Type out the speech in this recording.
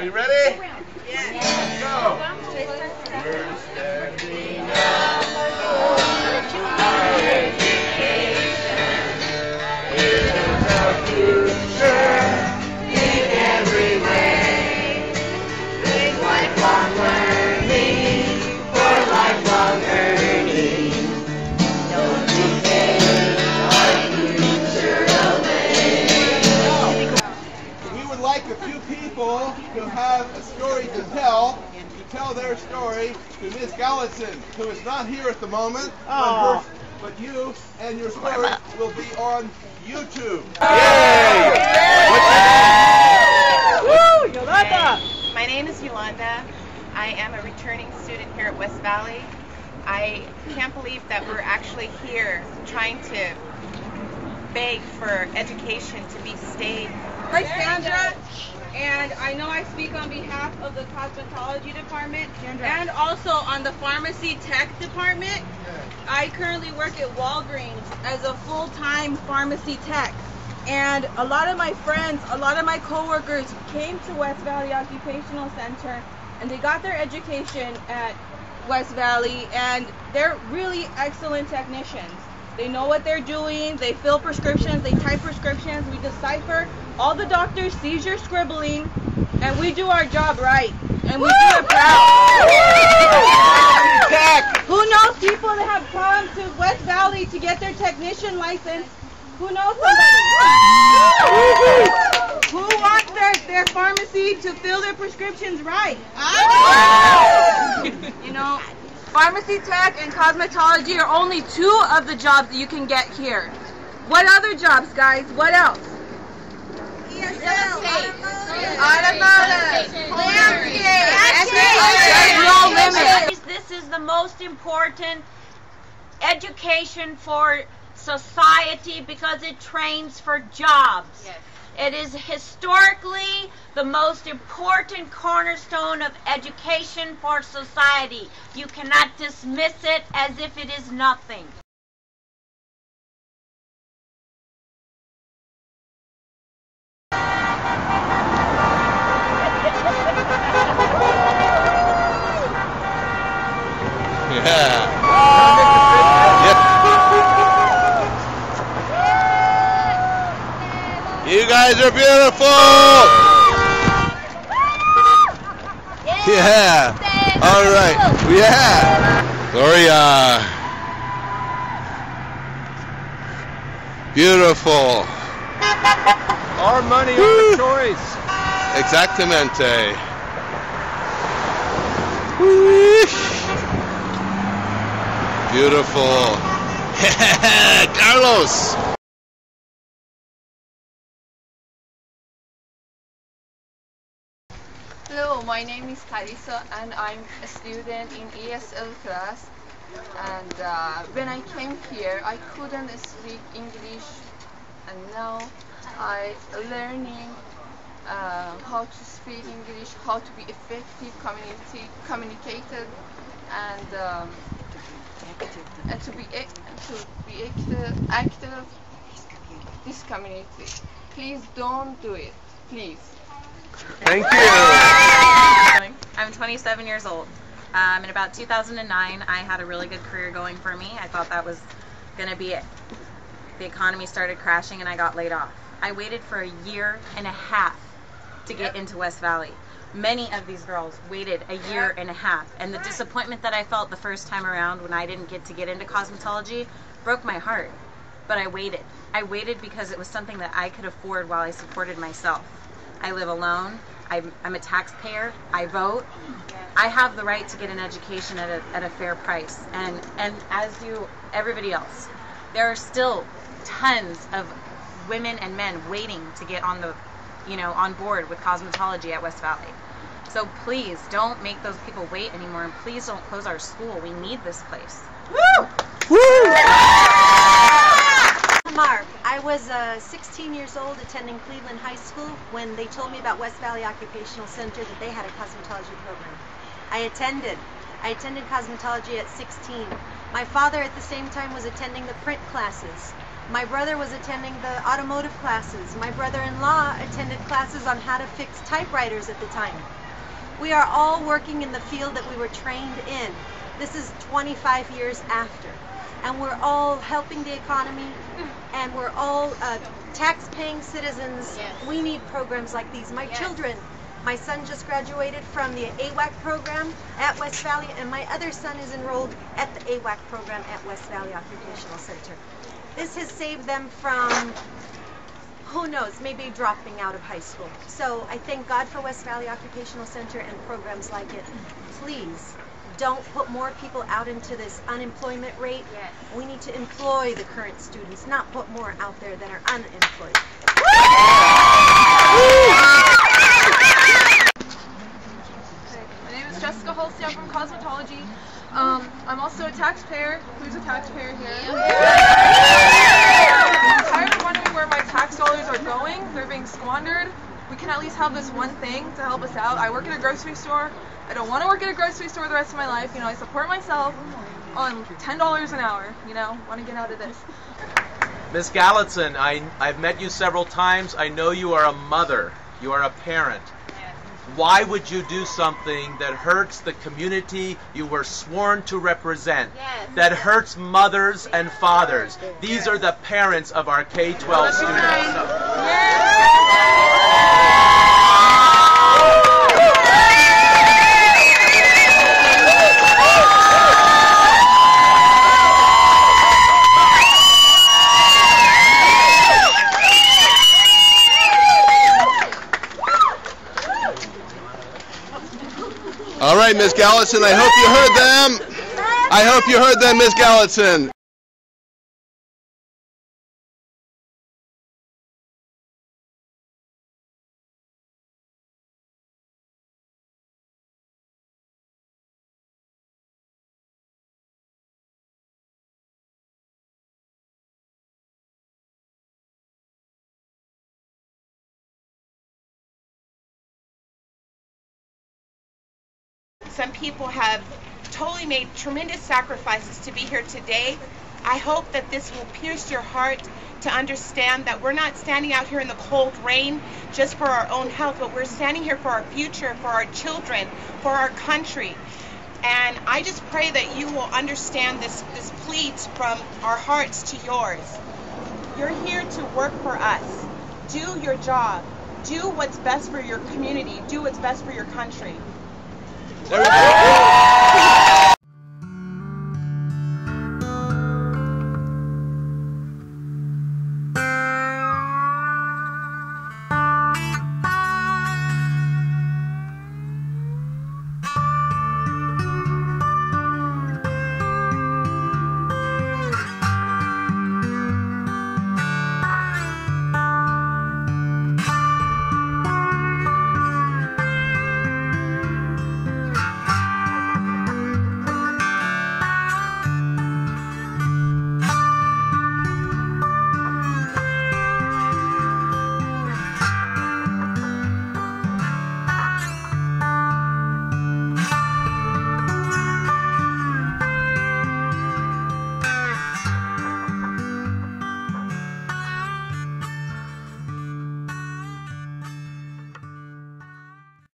Are you ready? Yes. Go. Their story to Miss Galatzan, who is not here at the moment. But, oh. her, but you and your story will be on YouTube. Yay! Woo! Yolanda. My name is Yolanda. I am a returning student here at West Valley. I can't believe that we're actually here trying to beg for education to be stayed. I'm Sandra, and I know I speak on behalf of the cosmetology department and also on the pharmacy tech department. I currently work at Walgreens as a full-time pharmacy tech. And a lot of my friends, a lot of my coworkers came to West Valley Occupational Center and they got their education at West Valley and they're really excellent technicians. They know what they're doing, they fill prescriptions, they type prescriptions, we decipher. All the doctors your scribbling and we do our job right. And we do it proud. Who knows people that have come to West Valley to get their technician license? Who knows somebody? Who wants their, their pharmacy to fill their prescriptions right? You know, pharmacy tech and cosmetology are only two of the jobs that you can get here. What other jobs, guys? What else? Automotive. There's no limit. This is the most important education for society because it trains for jobs. It is historically the most important cornerstone of education for society. You cannot dismiss it as if it is nothing. Yeah. Yep. You guys are beautiful. Yeah. All right. Yeah. Gloria. Beautiful. Our money, our choice. Exactamente. Beautiful. Carlos. Hello, my name is Carissa and I'm a student in ESL class. And uh, when I came here, I couldn't speak English, and now I learning uh, how to speak English, how to be effective, community communicated, and um, and to be to be active, active this community. Please don't do it, please. Thank you. I'm 27 years old. Um, in about 2009, I had a really good career going for me. I thought that was going to be it. The economy started crashing and I got laid off. I waited for a year and a half to get into West Valley. Many of these girls waited a year and a half, and the disappointment that I felt the first time around when I didn't get to get into cosmetology broke my heart. But I waited. I waited because it was something that I could afford while I supported myself. I live alone. I'm, I'm a taxpayer. I vote. I have the right to get an education at a, at a fair price. And, and as do everybody else, there are still tons of women and men waiting to get on the, you know, on board with cosmetology at West Valley. So please don't make those people wait anymore, and please don't close our school. We need this place. Mark, I was uh, 16 years old attending Cleveland High School when they told me about West Valley Occupational Center that they had a cosmetology program. I attended. I attended cosmetology at 16. My father at the same time was attending the print classes. My brother was attending the automotive classes. My brother-in-law attended classes on how to fix typewriters at the time. We are all working in the field that we were trained in. This is 25 years after. And we're all helping the economy and we're all uh, tax-paying citizens. We need programs like these. My children, my son just graduated from the AWAC program at West Valley and my other son is enrolled at the AWAC program at West Valley Occupational Center. This has saved them from who knows, maybe dropping out of high school. So I thank God for West Valley Occupational Center and programs like it. Please don't put more people out into this unemployment rate. Yes. We need to employ the current students, not put more out there that are unemployed. My name is Jessica Holsey. I'm from cosmetology. Um, I'm also a taxpayer. Who's a taxpayer here? I'm tired of wondering where my tax dollars are going. They're being squandered. We can at least have this one thing to help us out. I work at a grocery store. I don't want to work at a grocery store the rest of my life. You know, I support myself on $10 an hour. You know, want to get out of this. Miss Galatzan, I, I've met you several times. I know you are a mother. You are a parent. Why would you do something that hurts the community you were sworn to represent? Yes. That hurts mothers and fathers. These are the parents of our K 12 students. Miss Galatzan, I hope you heard them. I hope you heard them, Miss Galatzan. Some people have totally made tremendous sacrifices to be here today. I hope that this will pierce your heart to understand that we're not standing out here in the cold rain just for our own health, but we're standing here for our future, for our children, for our country. And I just pray that you will understand this, this plea from our hearts to yours. You're here to work for us. Do your job. Do what's best for your community. Do what's best for your country. Larry Bird.